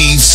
easy.